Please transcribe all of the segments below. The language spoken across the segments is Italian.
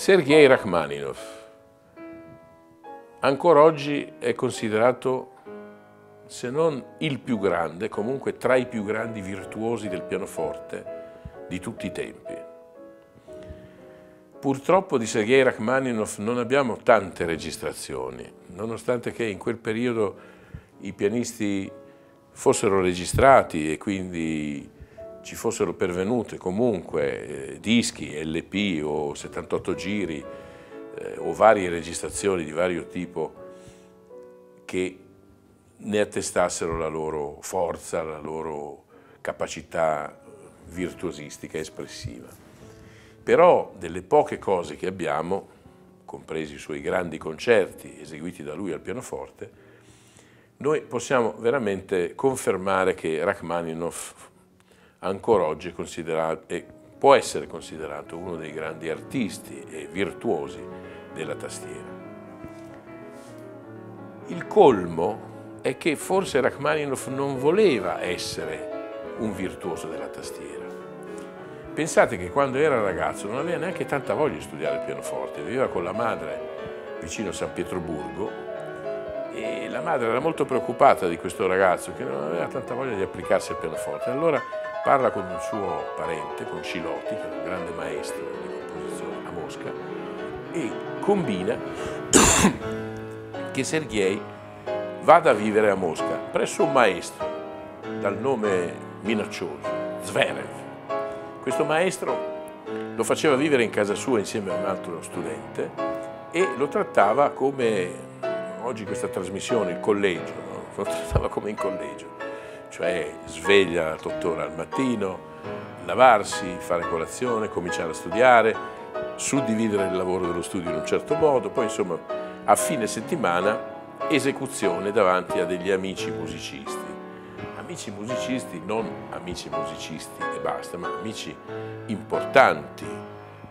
Sergei Rachmaninov ancora oggi è considerato, se non il più grande, comunque tra i più grandi virtuosi del pianoforte di tutti i tempi. Purtroppo di Sergei Rachmaninov non abbiamo tante registrazioni, nonostante che in quel periodo i pianisti fossero registrati e quindi ci fossero pervenute comunque eh, dischi, LP o 78 giri eh, o varie registrazioni di vario tipo che ne attestassero la loro forza, la loro capacità virtuosistica espressiva. Però delle poche cose che abbiamo, compresi i suoi grandi concerti eseguiti da lui al pianoforte, noi possiamo veramente confermare che Rachmaninoff ancora oggi è può essere considerato uno dei grandi artisti e virtuosi della tastiera. Il colmo è che forse Rachmaninoff non voleva essere un virtuoso della tastiera. Pensate che quando era ragazzo non aveva neanche tanta voglia di studiare il pianoforte, viveva con la madre vicino a San Pietroburgo e la madre era molto preoccupata di questo ragazzo che non aveva tanta voglia di applicarsi al pianoforte. Allora parla con un suo parente, con Cilotti, che è un grande maestro di composizione a Mosca, e combina che Sergei vada a vivere a Mosca presso un maestro dal nome minaccioso, Zverev. Questo maestro lo faceva vivere in casa sua insieme a un altro studente e lo trattava come, oggi questa trasmissione, il collegio, no? lo trattava come in collegio cioè sveglia tuttora al mattino, lavarsi, fare colazione, cominciare a studiare, suddividere il lavoro dello studio in un certo modo, poi insomma a fine settimana esecuzione davanti a degli amici musicisti. Amici musicisti, non amici musicisti e basta, ma amici importanti.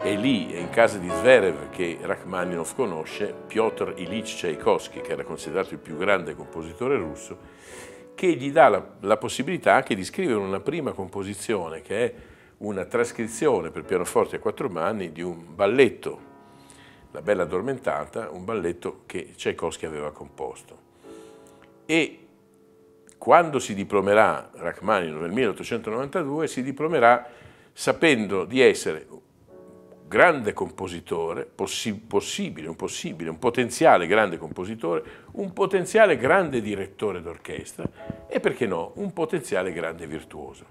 E lì, in casa di Zverev, che Rachmaninoff conosce, Piotr Ilyich Tchaikovsky, che era considerato il più grande compositore russo, che gli dà la, la, possibilità anche di scrivere una prima composizione che è una trascrizione per pianoforte a quattro mani di un balletto, La Bella Addormentata, un balletto che Tchaikovsky aveva composto. E quando si diplomerà Rachmaninoff nel 1892, si diplomerà sapendo di essere grande compositore, possi possibile, un possibile, un potenziale grande compositore, un potenziale grande direttore d'orchestra e perché no, un potenziale grande virtuoso.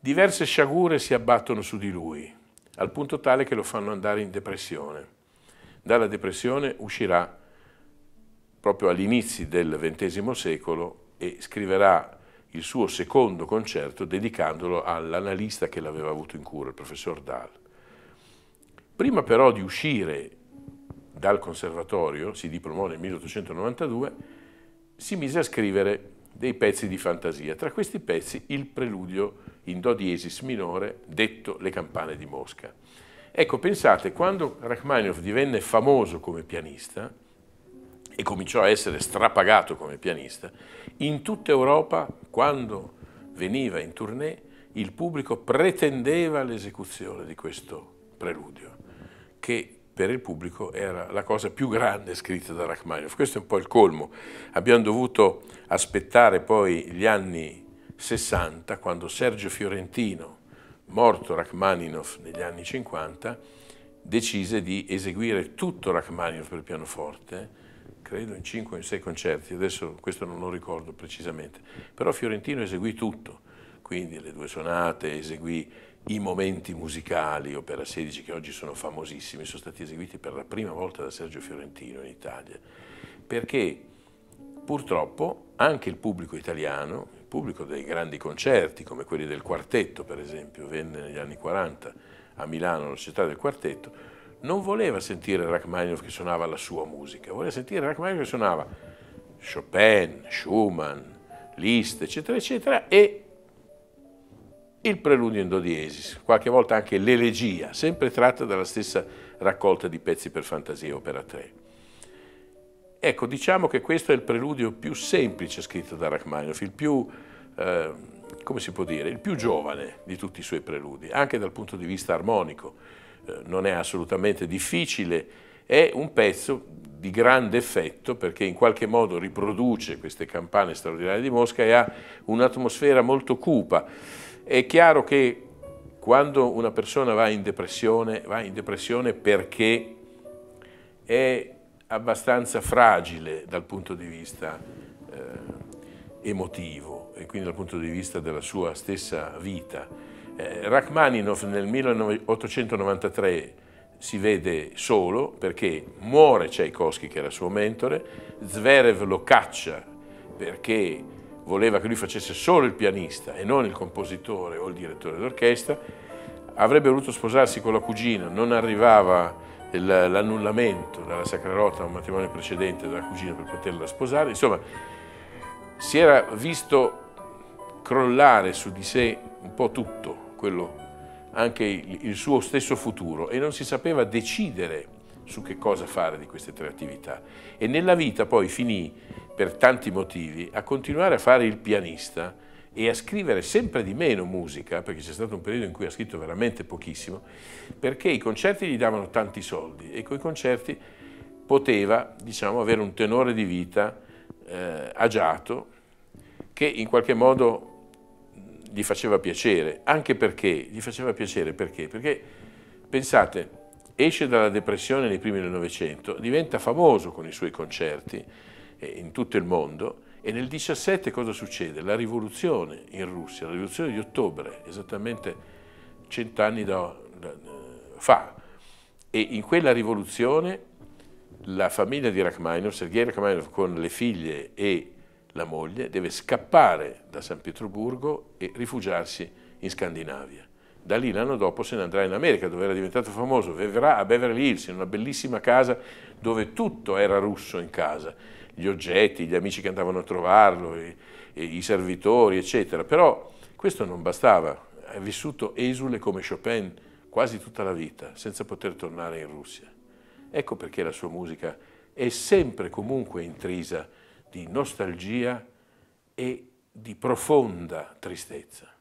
Diverse sciagure si abbattono su di lui, al punto tale che lo fanno andare in depressione. Dalla depressione uscirà proprio all'inizio del XX secolo e scriverà il suo secondo concerto dedicandolo all'analista che l'aveva avuto in cura, il professor Dahl. Prima però di uscire dal conservatorio, si diplomò nel 1892, si mise a scrivere dei pezzi di fantasia. Tra questi pezzi il preludio in do diesis minore detto Le campane di Mosca. Ecco, pensate, quando Rachmaninoff divenne famoso come pianista, e cominciò a essere strapagato come pianista, in tutta Europa, quando veniva in tournée, il pubblico pretendeva l'esecuzione di questo preludio, che per il pubblico era la cosa più grande scritta da Rachmaninoff. Questo è un po' il colmo. Abbiamo dovuto aspettare poi gli anni 60, quando Sergio Fiorentino, morto Rachmaninoff negli anni 50, decise di eseguire tutto Rachmaninoff per pianoforte, credo in 5 o in 6 concerti, adesso questo non lo ricordo precisamente, però Fiorentino eseguì tutto, quindi le due sonate, eseguì i momenti musicali, opera 16 che oggi sono famosissimi, sono stati eseguiti per la prima volta da Sergio Fiorentino in Italia, perché purtroppo anche il pubblico italiano, il pubblico dei grandi concerti come quelli del quartetto per esempio, venne negli anni 40 a Milano la società del quartetto, non voleva sentire Rachmaninoff che suonava la sua musica, voleva sentire Rachmaninoff che suonava Chopin, Schumann, Liszt, eccetera, eccetera, e il preludio in do diesis, qualche volta anche l'elegia, sempre tratta dalla stessa raccolta di pezzi per fantasia, opera 3. Ecco, diciamo che questo è il preludio più semplice scritto da Rachmaninoff, il più, eh, come si può dire, il più giovane di tutti i suoi preludi, anche dal punto di vista armonico non è assolutamente difficile, è un pezzo di grande effetto perché in qualche modo riproduce queste campane straordinarie di Mosca e ha un'atmosfera molto cupa. È chiaro che quando una persona va in depressione, va in depressione perché è abbastanza fragile dal punto di vista eh, emotivo e quindi dal punto di vista della sua stessa vita. Eh, Rachmaninov nel 1893 si vede solo perché muore Tchaikovsky che era suo mentore, Zverev lo caccia perché voleva che lui facesse solo il pianista e non il compositore o il direttore d'orchestra, avrebbe voluto sposarsi con la cugina, non arrivava l'annullamento dalla Sacra Rota a un matrimonio precedente della cugina per poterla sposare, insomma si era visto crollare su di sé un po' tutto, quello, anche il suo stesso futuro e non si sapeva decidere su che cosa fare di queste tre attività. E nella vita poi finì, per tanti motivi, a continuare a fare il pianista e a scrivere sempre di meno musica, perché c'è stato un periodo in cui ha scritto veramente pochissimo, perché i concerti gli davano tanti soldi e con i concerti poteva diciamo, avere un tenore di vita eh, agiato che in qualche modo gli faceva piacere, anche perché gli faceva piacere perché? Perché pensate, esce dalla depressione nei primi del Novecento, diventa famoso con i suoi concerti eh, in tutto il mondo e nel 17 cosa succede? La rivoluzione in Russia, la rivoluzione di ottobre, esattamente cent'anni fa. E in quella rivoluzione la famiglia di Rachmaninov, Sergei Rachmaninov con le figlie e la moglie, deve scappare da San Pietroburgo e rifugiarsi in Scandinavia. Da lì l'anno dopo se ne andrà in America, dove era diventato famoso, vivrà a Beverly Hills, in una bellissima casa dove tutto era russo in casa, gli oggetti, gli amici che andavano a trovarlo, i, i servitori, eccetera. Però questo non bastava, ha vissuto esule come Chopin quasi tutta la vita, senza poter tornare in Russia. Ecco perché la sua musica è sempre comunque intrisa di nostalgia e di profonda tristezza.